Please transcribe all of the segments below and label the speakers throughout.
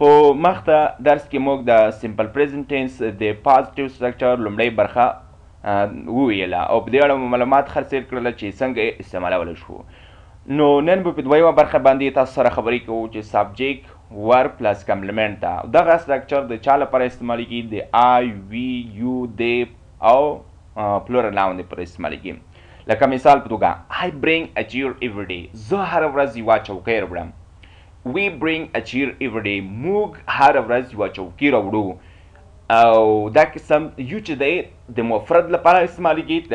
Speaker 1: په مخته درس کې موږ د سمپل پریزنټ ټینس د پازټیو سټرکچر لومړۍ برخه وویله او په دې اړه معلومات خرڅیر کړل چې څنګه استعمالول شو نو نن به په دویمه برخه باندې تاسو سره خبرې کوو چې سبجیکټ ور پلس کمپلیمنټ ته دغه سټرکچر د چا لپاره استعمالیږي د آی وی یو د او پلورل ناون لپاره استعمالیږي لکه مثال په توګه آی برینګ ا چیر ایوری ډی زه هر ورځ یوه چوکۍ وړم We bring a chair every day موږ هره ورځ یوه چوکي راوړو او دا قسم یو چې دی د مفرد لپاره استعمالیږي د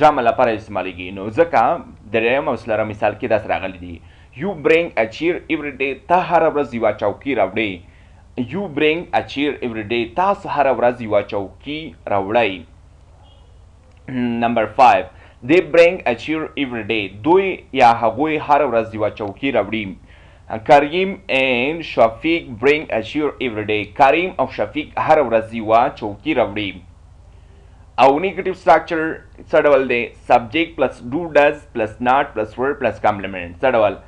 Speaker 1: جمع لپاره استعمالیږي نو ځکه دریم او څلورم مثال کې داسې راغلي دي You bring a chair every day ته هره ورځ یوه چوکي راوړې You bring a chair every day تاسو هره ورځ یوه چوکي راوړئ نمبر فایف، They bring a chair every day دوی یا هغوی هره ورځ یوه چوکي راوړي. کریم and شفیق bring a chair every day کریم او شفیق هره ورځ یوه چوکي راوړي. او نیګټیو سټراکچر څه ډول دی؟ سبجیکټ پلس ډو ډز پلس ناټ پلس ور پلس کمپلیمنټ څه ډول؟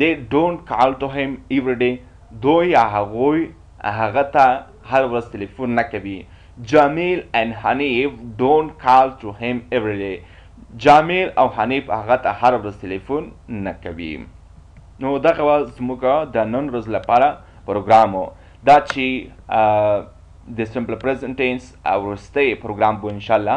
Speaker 1: They don't call to him every day دوئ يا هغوئ هغه ته هر ورځ تليفون نه کوي Jamil and Hanif don't call to him every day جاميل او حنيف هغه ته هر ورځ تليفون نه کوي نو دغه وه زموږ د نن ورځ لپاره پروګرام دا چې د سمپل پریزنټ ټینس وروستی پروګرام به انشاءالله